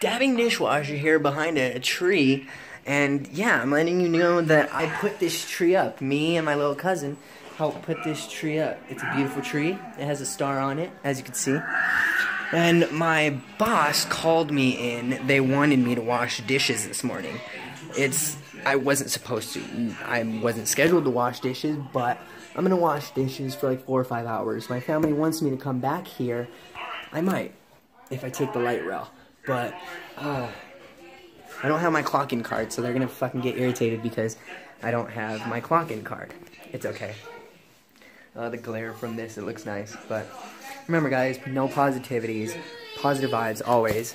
dabbing dishwasher here behind a, tree. And yeah, I'm letting you know that I put this tree up. Me and my little cousin helped put this tree up. It's a beautiful tree. It has a star on it, as you can see. And my boss called me in. They wanted me to wash dishes this morning. It's I wasn't supposed to. I wasn't scheduled to wash dishes, but I'm gonna wash dishes for like four or five hours. My family wants me to come back here. I might if I take the light rail, but uh, I don't have my clock-in card, so they're gonna fucking get irritated because I don't have my clock-in card. It's okay. Uh, the glare from this, it looks nice, but remember guys, no positivities, positive vibes always.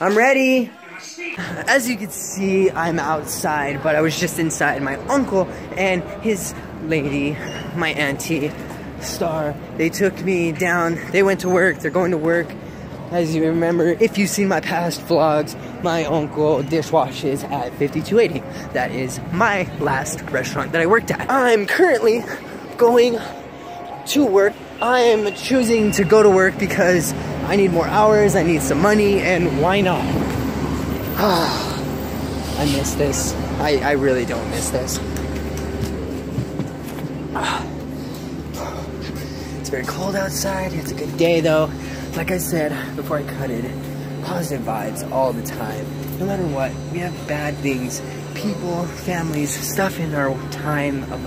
I'm ready! As you can see, I'm outside, but I was just inside. My uncle and his lady, my auntie, Star, they took me down. They went to work. They're going to work. As you remember, if you've seen my past vlogs, my uncle dishwashes at 5280. That is my last restaurant that I worked at. I'm currently going to work. I am choosing to go to work because I need more hours, I need some money, and why not? I miss this. I, I really don't miss this. It's very cold outside. It's a good day though. Like I said before I cut it, positive vibes all the time. No matter what, we have bad things, people, families, stuff in our time of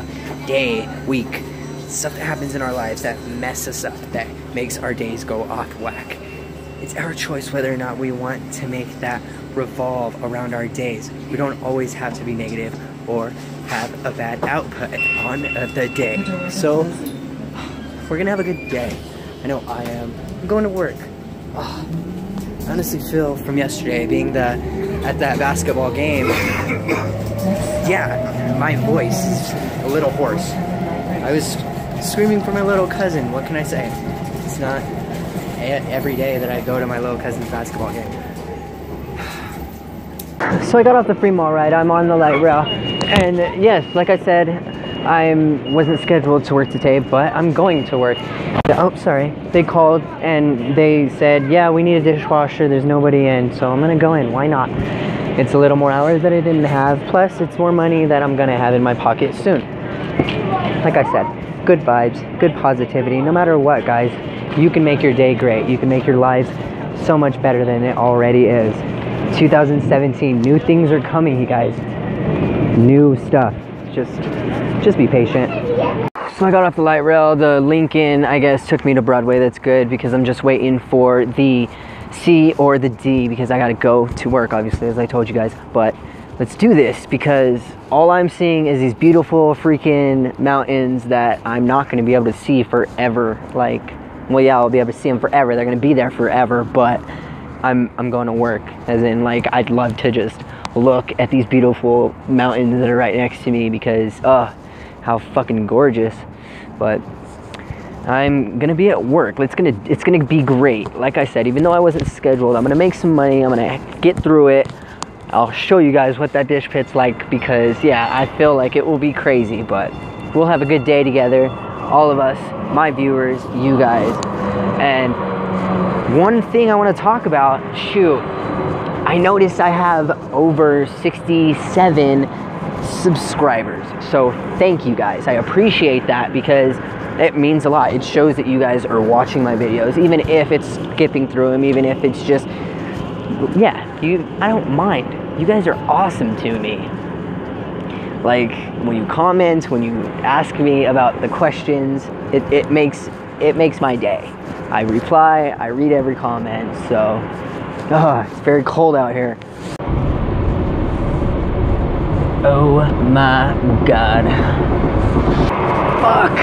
day, week, stuff that happens in our lives that mess us up, that makes our days go off whack. It's our choice whether or not we want to make that revolve around our days. We don't always have to be negative or have a bad output on the day. So, we're gonna have a good day. I know I am. I'm going to work. Oh, I honestly feel from yesterday being the at that basketball game. Yeah, my voice is a little hoarse. I was screaming for my little cousin. What can I say? It's not every day that I go to my little cousin's basketball game. So I got off the free mall ride. I'm on the light rail, and yes, like I said, I wasn't scheduled to work today, but I'm going to work. Oh, sorry. They called and they said, yeah, we need a dishwasher. There's nobody in, so I'm gonna go in. Why not? It's a little more hours that I didn't have. Plus, it's more money that I'm gonna have in my pocket soon. Like I said, good vibes, good positivity. No matter what, guys, you can make your day great. You can make your lives so much better than it already is. 2017, new things are coming, you guys. New stuff. Just, just be patient. So I got off the light rail. The Lincoln, I guess, took me to Broadway. That's good because I'm just waiting for the C or the D because I gotta go to work, obviously, as I told you guys. But let's do this because all I'm seeing is these beautiful freaking mountains that I'm not gonna be able to see forever. Like, well, yeah, I'll be able to see them forever. They're gonna be there forever, but I'm I'm going to work. As in, like, I'd love to just look at these beautiful mountains that are right next to me because, uh, how fucking gorgeous. But I'm gonna be at work. It's gonna it's gonna be great. Like I said, even though I wasn't scheduled, I'm gonna make some money. I'm gonna get through it. I'll show you guys what that dish pit's like because yeah, I feel like it will be crazy, but we'll have a good day together. All of us, my viewers, you guys. And one thing I want to talk about, shoot, I noticed I have over 67 subscribers. So thank you guys. I appreciate that because it means a lot. It shows that you guys are watching my videos, even if it's skipping through them, even if it's just, yeah, you. I don't mind. You guys are awesome to me. Like when you comment, when you ask me about the questions, it, it makes it makes my day. I reply, I read every comment, so oh, it's very cold out here. Oh my god. Fuck!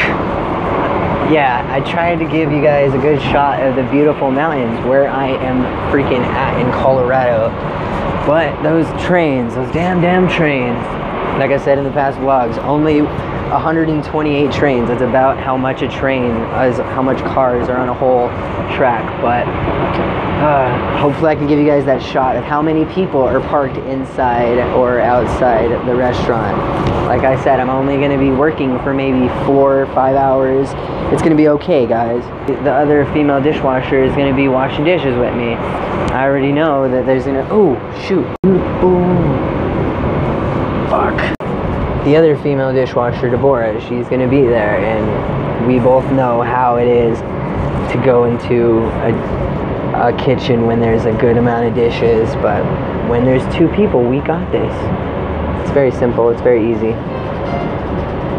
Yeah, I tried to give you guys a good shot of the beautiful mountains where I am freaking at in Colorado. But those trains, those damn damn trains, like I said in the past vlogs, only 128 trains. That's about how much a train is, how much cars are on a whole track. But uh, hopefully, I can give you guys that shot of how many people are parked inside or outside the restaurant. Like I said, I'm only going to be working for maybe four or five hours. It's going to be okay, guys. The other female dishwasher is going to be washing dishes with me. I already know that there's going to. Oh, shoot. Boom. The other female dishwasher, Deborah, she's going to be there, and we both know how it is to go into a, a kitchen when there's a good amount of dishes, but when there's two people, we got this. It's very simple, it's very easy.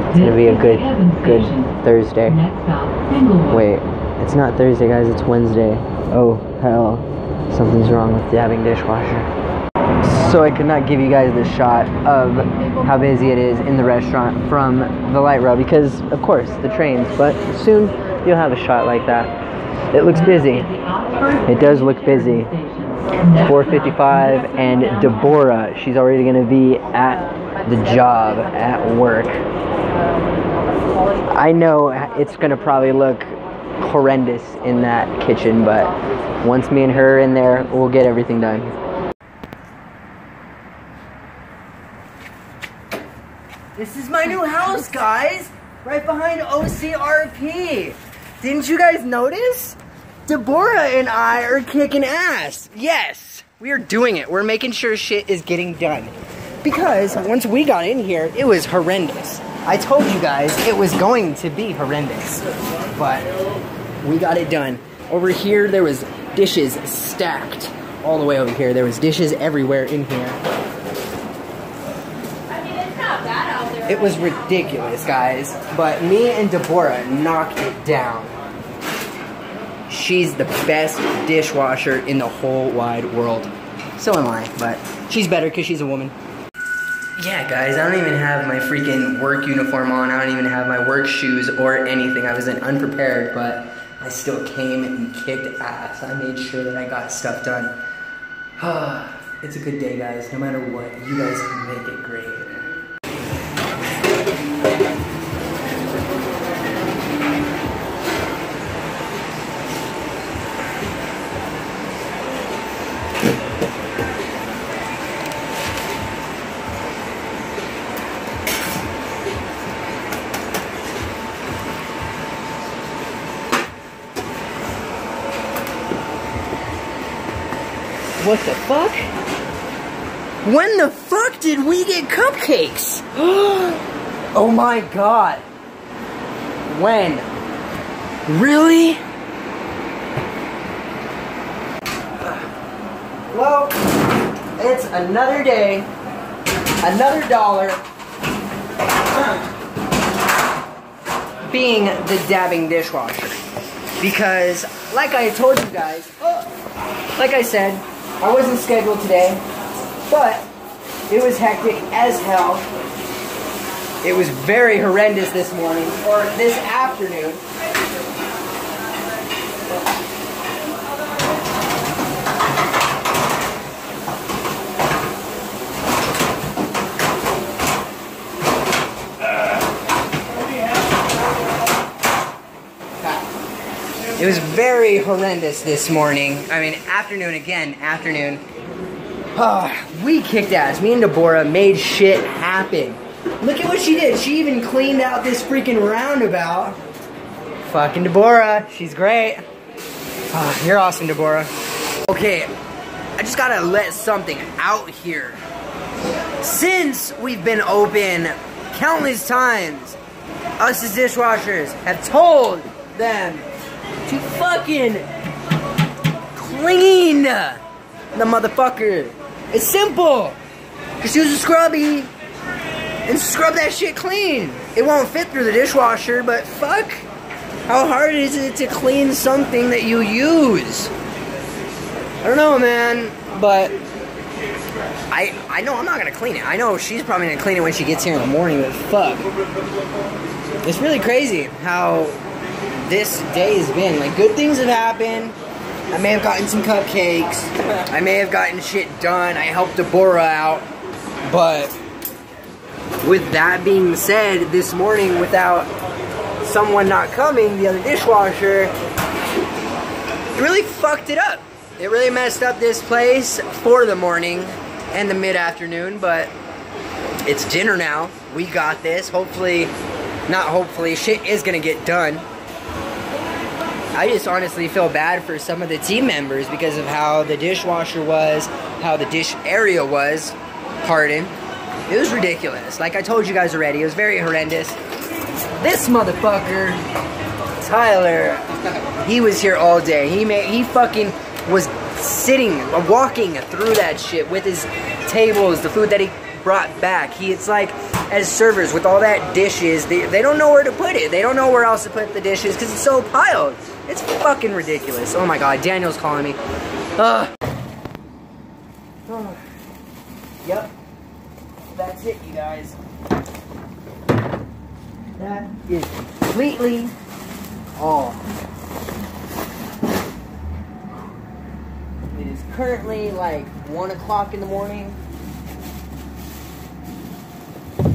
It's going to be a good, good Thursday. Wait, it's not Thursday, guys, it's Wednesday. Oh, hell. Something's wrong with the having dishwasher so I could not give you guys the shot of how busy it is in the restaurant from the light rail because of course the trains but soon you'll have a shot like that. It looks busy. It does look busy. 455 and Deborah she's already going to be at the job at work. I know it's going to probably look horrendous in that kitchen but once me and her are in there we'll get everything done This is my new house, guys. Right behind OCRP. Didn't you guys notice? Deborah and I are kicking ass. Yes, we are doing it. We're making sure shit is getting done. Because once we got in here, it was horrendous. I told you guys it was going to be horrendous. But we got it done. Over here, there was dishes stacked. All the way over here, there was dishes everywhere in here. It was ridiculous, guys. But me and Deborah knocked it down. She's the best dishwasher in the whole wide world. So am I, but she's better because she's a woman. Yeah, guys, I don't even have my freaking work uniform on. I don't even have my work shoes or anything. I was unprepared, but I still came and kicked ass. I made sure that I got stuff done. it's a good day, guys. No matter what, you guys make it great. What the fuck? When the fuck did we get cupcakes? oh my god. When? Really? Well, it's another day, another dollar, being the dabbing dishwasher. Because, like I told you guys, like I said, I wasn't scheduled today, but it was hectic as hell. It was very horrendous this morning, or this afternoon. It was very horrendous this morning. I mean, afternoon again, afternoon. Oh, we kicked ass. Me and Deborah made shit happen. Look at what she did. She even cleaned out this freaking roundabout. Fucking Deborah. She's great. Oh, you're awesome, Deborah. Okay, I just gotta let something out here. Since we've been open countless times, us as dishwashers have told them to fucking clean the motherfucker. It's simple. Just use a scrubby and scrub that shit clean. It won't fit through the dishwasher, but fuck. How hard is it to clean something that you use? I don't know, man, but I I know I'm not gonna clean it. I know she's probably gonna clean it when she gets here in the morning, but fuck. It's really crazy how this day has been. Like, good things have happened. I may have gotten some cupcakes. I may have gotten shit done. I helped Deborah out. But with that being said, this morning without someone not coming, the other dishwasher, it really fucked it up. It really messed up this place for the morning and the mid-afternoon, but it's dinner now. We got this. Hopefully, not hopefully, shit is gonna get done. I just honestly feel bad for some of the team members because of how the dishwasher was, how the dish area was, pardon. It was ridiculous. Like I told you guys already, it was very horrendous. This motherfucker, Tyler, he was here all day. He made, he fucking was sitting, walking through that shit with his tables, the food that he brought back. He, it's like, as servers with all that dishes, they, they don't know where to put it. They don't know where else to put the dishes because it's so piled. It's fucking ridiculous. Oh my god, Daniel's calling me. Ugh. Yep. That's it, you guys. That is completely all. It is currently like 1 o'clock in the morning.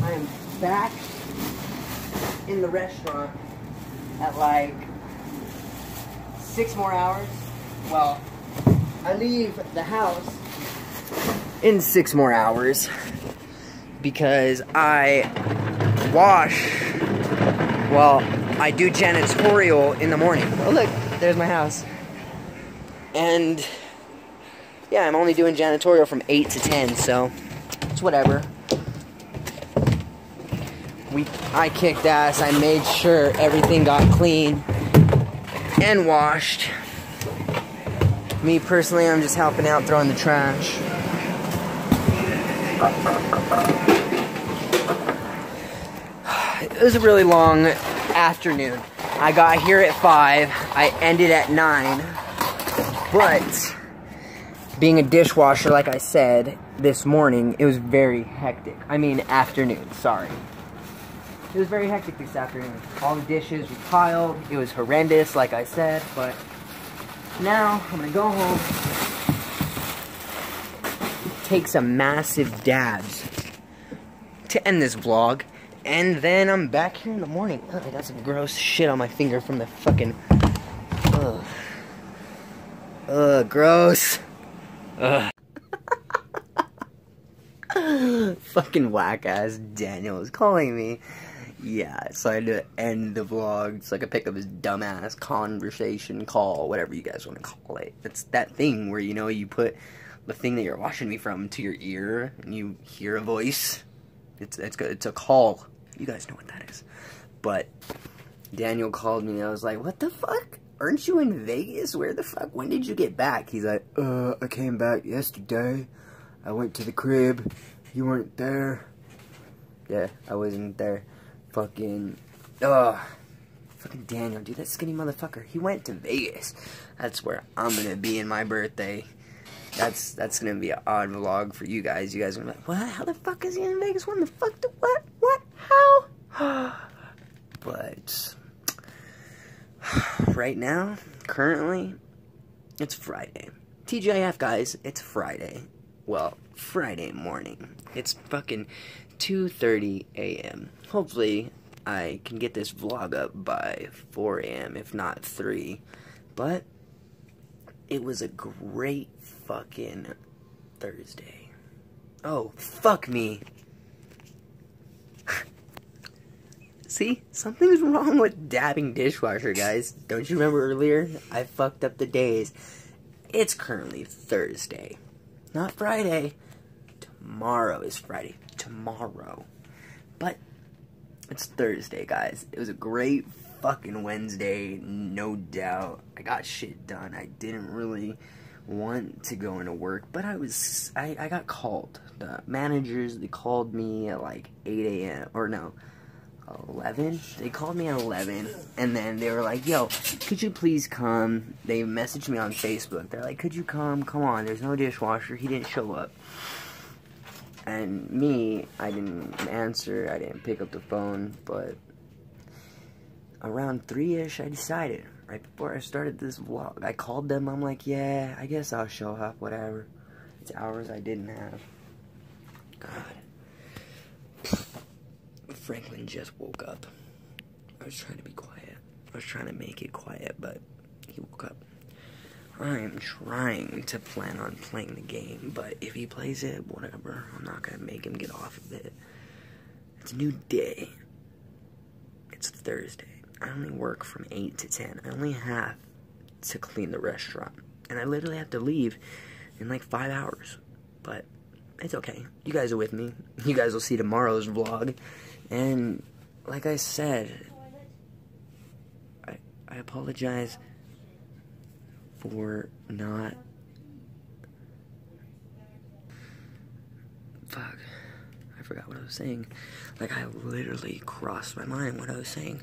I am back in the restaurant at like six more hours. Well, I leave the house in six more hours because I wash, well, I do janitorial in the morning. Oh look, there's my house. And yeah, I'm only doing janitorial from 8 to 10, so it's whatever. We, I kicked ass, I made sure everything got clean and washed. Me personally, I'm just helping out throwing the trash. It was a really long afternoon. I got here at 5, I ended at 9, but being a dishwasher, like I said, this morning, it was very hectic. I mean, afternoon, sorry. It was very hectic this afternoon. All the dishes were piled. It was horrendous, like I said, but now I'm gonna go home, take some massive dabs to end this vlog, and then I'm back here in the morning. Ugh, I got some gross shit on my finger from the fucking. Ugh. Ugh, gross. Ugh. fucking whack ass Daniel is calling me. Yeah, so I had to end the vlog so I could pick up his dumbass conversation call, whatever you guys want to call it. It's that thing where, you know, you put the thing that you're watching me from to your ear and you hear a voice. It's, it's, it's a call. You guys know what that is. But Daniel called me I was like, what the fuck? Aren't you in Vegas? Where the fuck? When did you get back? He's like, uh, I came back yesterday. I went to the crib. You weren't there. Yeah, I wasn't there. Fucking, ugh. Fucking Daniel, dude, that skinny motherfucker. He went to Vegas. That's where I'm gonna be in my birthday. That's that's gonna be an odd vlog for you guys. You guys are gonna be like, what? How the fuck is he in Vegas? When the fuck? The what? What? How? but right now, currently, it's Friday. TGIF, guys, it's Friday. Well, Friday morning. It's fucking 2.30 a.m. Hopefully, I can get this vlog up by 4 a.m., if not 3. But, it was a great fucking Thursday. Oh, fuck me. See, something's wrong with dabbing dishwasher, guys. Don't you remember earlier? I fucked up the days. It's currently Thursday, not Friday. Tomorrow is Friday. Tomorrow. But it's Thursday, guys. It was a great fucking Wednesday, no doubt. I got shit done. I didn't really want to go into work, but I was, I, I got called. The managers, they called me at like 8 a.m. or no, 11? They called me at 11, and then they were like, yo, could you please come? They messaged me on Facebook. They're like, could you come? Come on, there's no dishwasher. He didn't show up. And me, I didn't answer. I didn't pick up the phone, but around 3-ish, I decided. Right before I started this vlog, I called them. I'm like, yeah, I guess I'll show up, whatever. It's hours I didn't have. God. Franklin just woke up. I was trying to be quiet. I was trying to make it quiet, but he woke up. I am trying to plan on playing the game, but if he plays it, whatever. I'm not gonna make him get off of it. It's a new day. It's Thursday. I only work from 8 to 10. I only have to clean the restaurant. And I literally have to leave in like five hours. But it's okay. You guys are with me. You guys will see tomorrow's vlog. And like I said, I, I apologize for not. Fuck. I forgot what I was saying. Like, I literally crossed my mind what I was saying.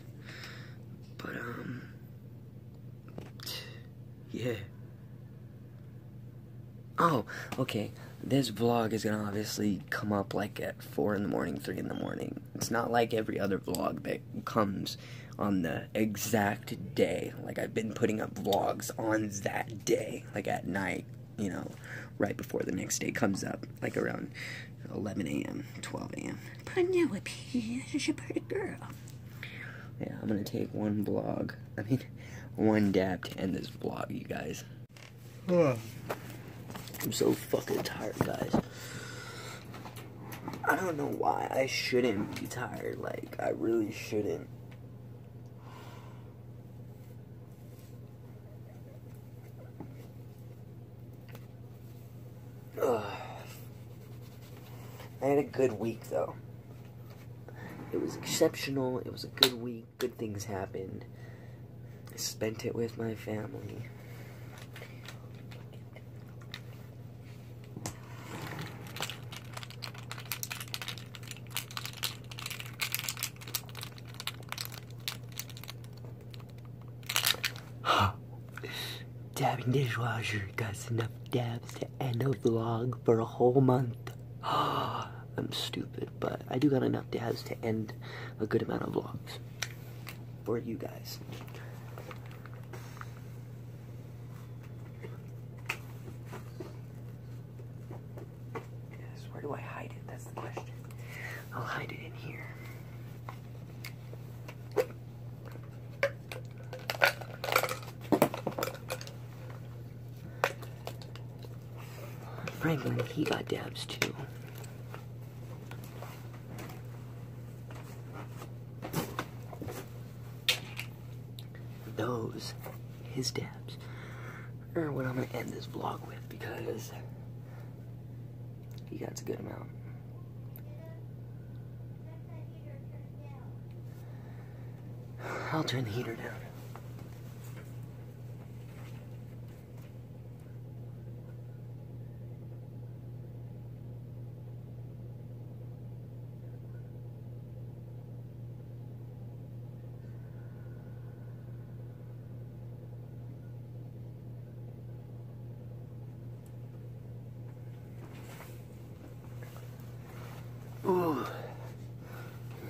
But, um. Yeah. Oh, okay. This vlog is gonna obviously come up like at 4 in the morning, 3 in the morning. It's not like every other vlog that comes on the exact day. Like, I've been putting up vlogs on that day, like at night, you know, right before the next day comes up, like around 11 a.m., 12 a.m. Penelope, is a pretty girl. Yeah, I'm gonna take one vlog, I mean, one dab to end this vlog, you guys. I'm so fucking tired, guys. I don't know why I shouldn't be tired. Like, I really shouldn't. Ugh. I had a good week, though. It was exceptional. It was a good week. Good things happened. I spent it with my family. Dabbing dishwasher got enough dabs to end a vlog for a whole month. I'm stupid, but I do got enough dabs to end a good amount of vlogs for you guys. Yes, where do I hide it? That's the question. I'll hide it in here. Franklin, he got dabs too. Those, his dabs, are what I'm gonna end this vlog with because he got a good amount. I'll turn the heater down. Ooh.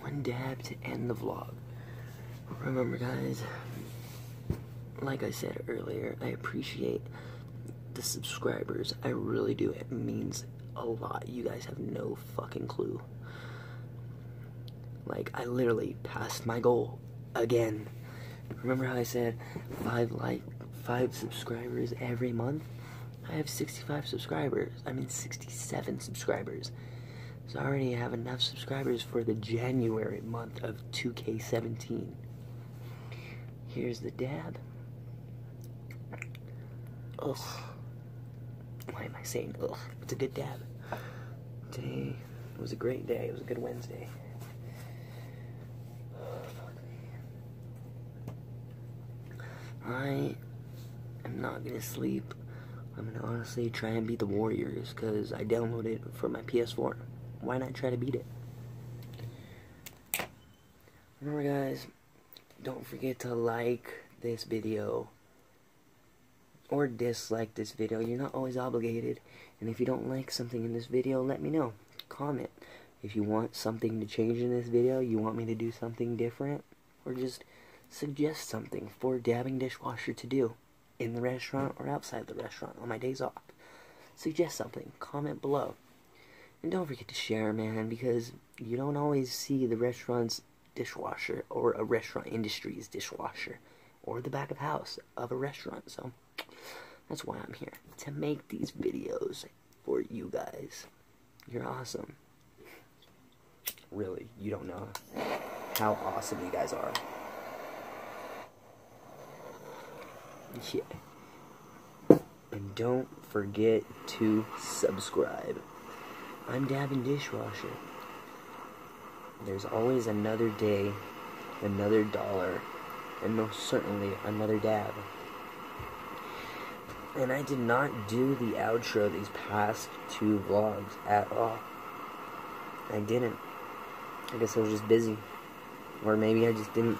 One dab to end the vlog. Remember, guys, like I said earlier, I appreciate the subscribers. I really do. It means a lot. You guys have no fucking clue. Like, I literally passed my goal again. Remember how I said five like five subscribers every month? I have 65 subscribers. I mean 67 subscribers. So I already have enough subscribers for the January month of 2K17. Here's the dab. Ugh. Why am I saying ugh? It's a good dab. Today was a great day. It was a good Wednesday. I am not gonna sleep. I'm gonna honestly try and beat the Warriors because I downloaded it for my PS4. Why not try to beat it? Remember, guys, don't forget to like this video or dislike this video. You're not always obligated. And if you don't like something in this video, let me know. Comment. If you want something to change in this video, you want me to do something different, or just suggest something for dabbing dishwasher to do in the restaurant or outside the restaurant on my days off. Suggest something. Comment below. And don't forget to share, man, because you don't always see the restaurant's dishwasher or a restaurant industry's dishwasher or the back of house of a restaurant. So that's why I'm here to make these videos for you guys. You're awesome. Really, you don't know how awesome you guys are. Yeah. And don't forget to subscribe. I'm Dabbing Dishwasher. There's always another day, another dollar, and most certainly another dab. And I did not do the outro these past two vlogs at all. I didn't. I guess I was just busy. Or maybe I just didn't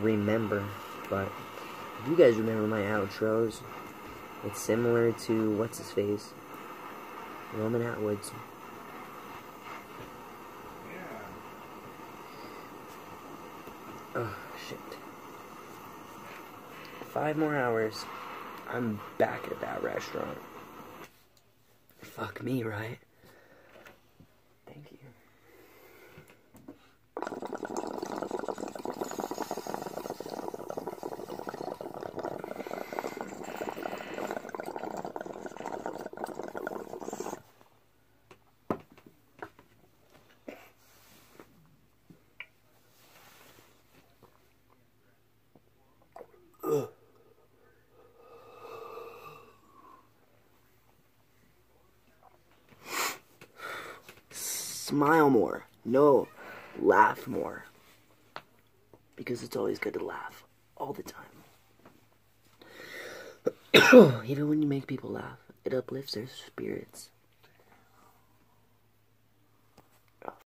remember. But if you guys remember my outros, it's similar to what's his face? Roman Atwoods. Oh, shit. Five more hours. I'm back at that restaurant. Fuck me, right? Thank you. Smile more. No, laugh more. Because it's always good to laugh. All the time. Even when you make people laugh, it uplifts their spirits.